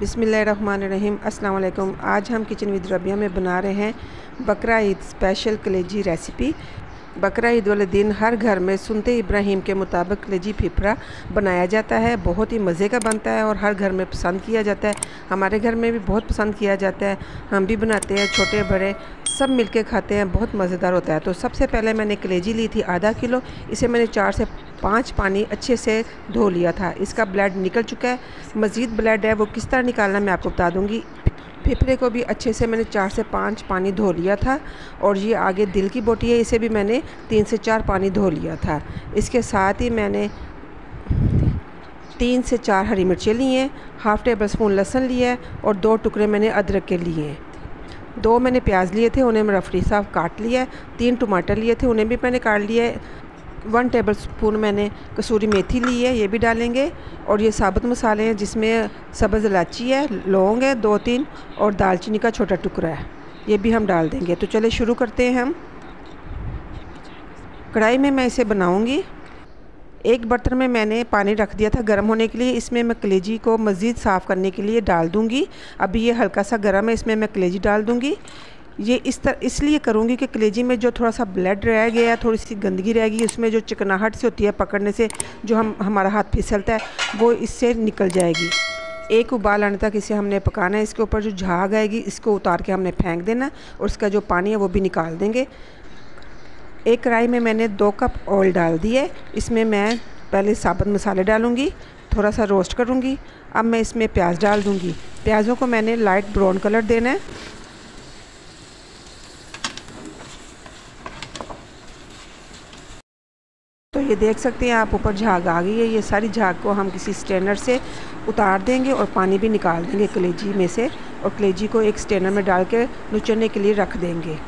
बिसमीम अल्लाम आज हम किचन विद रबिया में बना रहे हैं बकरा ईद स्पेशल कलेजी रेसिपी। बकरा ईद वाले दिन हर घर में सुनते इब्राहिम के मुताबिक कलेजी फिफरा बनाया जाता है। बहुत ही मज़े का बनता है और हर घर में पसंद किया जाता है। हमारे घर में भी बहुत पसंद किया जाता है। हम भी बनाते हैं, छोटे, बड़े, सब मिलके खाते हैं। बहुत मज़ेदार होता है। तो सबसे पहले मैंने कलेजी ली थी आधा किलो। इसे मैंने चार से पाँच पानी अच्छे से धो लिया था। इसका ब्लड निकल चुका है। मज़ीद ब्लड है, वो किस तरह निकालना मैं आपको बता दूँगी। फेफड़े को भी अच्छे से मैंने चार से पाँच पानी धो लिया था और ये आगे दिल की बोटी है, इसे भी मैंने तीन से चार पानी धो लिया था। इसके साथ ही मैंने तीन से चार हरी मिर्चें ली हैं, हाफ़ टेबल स्पून लहसुन लिया है और दो टुकड़े मैंने अदरक के लिए हैं। दो मैंने प्याज लिए थे, उन्हें मैं रफड़ी साफ़ काट लिया तीन टमाटर लिए थे, उन्हें भी मैंने काट लिया है। वन टेबल स्पून मैंने कसूरी मेथी ली है, ये भी डालेंगे। और ये साबुत मसाले हैं, जिसमें सब्ज़ इलाची है, लौंग है, दो तीन, और दालचीनी का छोटा टुकड़ा है। ये भी हम डाल देंगे। तो चले शुरू करते हैं हम। कढ़ाई में मैं इसे बनाऊँगी। एक बर्तन में मैंने पानी रख दिया था गर्म होने के लिए। इसमें मैं कलेजी को मज़ीद साफ़ करने के लिए डाल दूँगी। अभी ये हल्का सा गर्म है, इसमें मैं कलेजी डाल दूँगी। ये इस तरह इसलिए करूँगी कि कलेजी में जो थोड़ा सा ब्लड रह गया थोड़ी सी गंदगी रह गई उसमें जो चिकनाहट से होती है, पकड़ने से जो हम, हमारा हाथ फिसलता है, वो इससे निकल जाएगी। एक उबाल आने तक इसे हमने पकाना है, इसके ऊपर जो झाग आएगी, इसको उतार के हमने फेंक देना और उसका जो पानी है वो भी निकाल देंगे। एक कढ़ाई में मैंने दो कप ऑयल डाल दिए इसमें मैं पहले साबुत मसाले डालूँगी थोड़ा सा रोस्ट करूँगी, अब मैं इसमें प्याज डाल दूँगी। प्याज़ों को मैंने लाइट ब्राउन कलर देना है। ये देख सकते हैं, आप ऊपर झाग आ गई है। ये सारी झाग को हम किसी स्टेनर से उतार देंगे और पानी भी निकाल देंगे कलेजी में से और कलेजी को एक स्टेनर में डाल के नुचड़ने के लिए रख देंगे।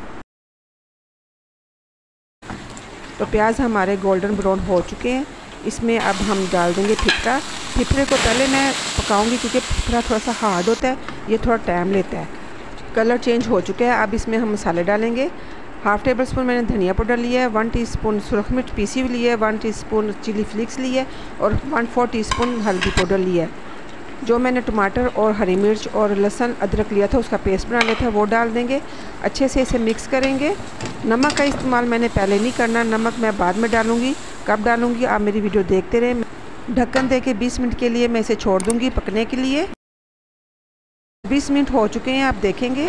तो प्याज हमारे गोल्डन ब्राउन हो चुके हैं। इसमें अब हम डाल देंगे फिपरा फिपरे को पहले मैं पकाऊँगी क्योंकि फिपरा थोड़ा सा हार्ड होता है, ये थोड़ा टाइम लेता है। कलर चेंज हो चुका है, अब इसमें हम मसाले डालेंगे। हाफ़ टेबल स्पून मैंने धनिया पाउडर लिया है वन टीस्पून सुरख मिर्च पीसी हुई ली है वन टीस्पून चिली फ्लिक्स ली है और वन फोर टीस्पून हल्दी पाउडर लिया है। जो मैंने टमाटर और हरी मिर्च और लहसुन अदरक लिया था, उसका पेस्ट बना लिया था, वो डाल देंगे। अच्छे से इसे मिक्स करेंगे। नमक का इस्तेमाल मैंने पहले नहीं करना, नमक मैं बाद में डालूँगी। कब डालूँगी, आप मेरी वीडियो देखते रहें। ढक्कन दे के बीस मिनट के लिए मैं इसे छोड़ दूँगी पकने के लिए। बीस मिनट हो चुके हैं, आप देखेंगे।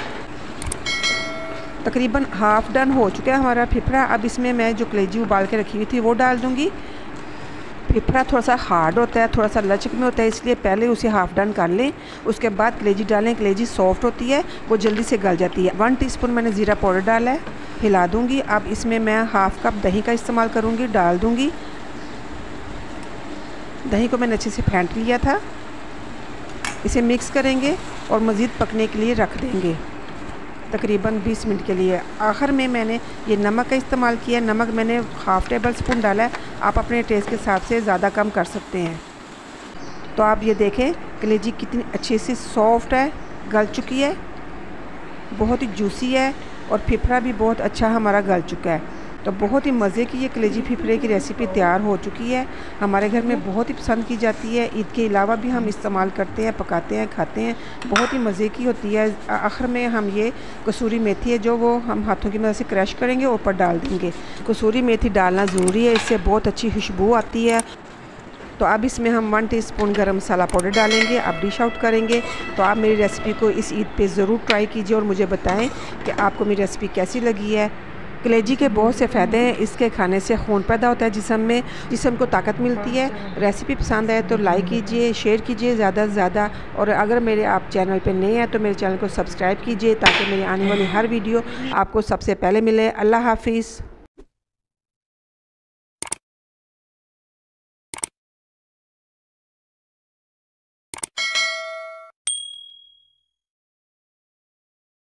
तकरीबन हाफ़ डन हो चुका है हमारा फिफड़ा। अब इसमें मैं जो कलेजी उबाल के रखी हुई थी वो डाल दूँगी। फिफड़ा थोड़ा सा हार्ड होता है थोड़ा सा लचक में होता है, इसलिए पहले उसे हाफ़ डन कर लें। उसके बाद कलेजी डालें, कलेजी सॉफ्ट होती है, वो जल्दी से गल जाती है। वन टीस्पून मैंने ज़ीरा पाउडर डाला है, हिला दूँगी। अब इसमें मैं हाफ़ कप दही का इस्तेमाल करूँगी, डाल दूँगी। दही को मैंने अच्छे से फेंट लिया था। इसे मिक्स करेंगे और मज़ीद पकने के लिए रख देंगे। तकरीबन 20 मिनट के लिए। आखिर में मैंने ये नमक का इस्तेमाल किया। नमक मैंने हाफ़ टेबल स्पून डाला। है आप अपने टेस्ट के हिसाब से ज़्यादा कम कर सकते हैं। तो आप ये देखें कलेजी कितनी अच्छे से सॉफ्ट है, गल चुकी है, बहुत ही जूसी है और फिफड़ा भी बहुत अच्छा हमारा गल चुका है। तो बहुत ही मज़े की ये कलेजी फिफड़े की रेसिपी तैयार हो चुकी है। हमारे घर में बहुत ही पसंद की जाती है। ईद के अलावा भी हम इस्तेमाल करते हैं, पकाते हैं, खाते हैं। बहुत ही मज़े की होती है। आखिर में हम ये कसूरी मेथी है जो वो हम हाथों की मदद से क्रश करेंगे, ऊपर डाल देंगे। कसूरी मेथी डालना ज़रूरी है। इससे बहुत अच्छी खुशबू आती है। तो अब इसमें हम वन टीस्पून गरम मसाला पाउडर डालेंगे। अब डिश आउट करेंगे। तो आप मेरी रेसिपी को इस ईद पे ज़रूर ट्राई कीजिए और मुझे बताएँ कि आपको मेरी रेसिपी कैसी लगी है। कलेजी के बहुत से फ़ायदे हैं। इसके खाने से खून पैदा होता है, जिसम में, जिसम को ताकत मिलती है। रेसिपी पसंद आए तो लाइक कीजिए, शेयर कीजिए ज़्यादा से ज़्यादा। और अगर मेरे आप चैनल पर नए हैं तो मेरे चैनल को सब्सक्राइब कीजिए ताकि मेरी आने वाली हर वीडियो आपको सबसे पहले मिले। अल्लाह हाफिज़।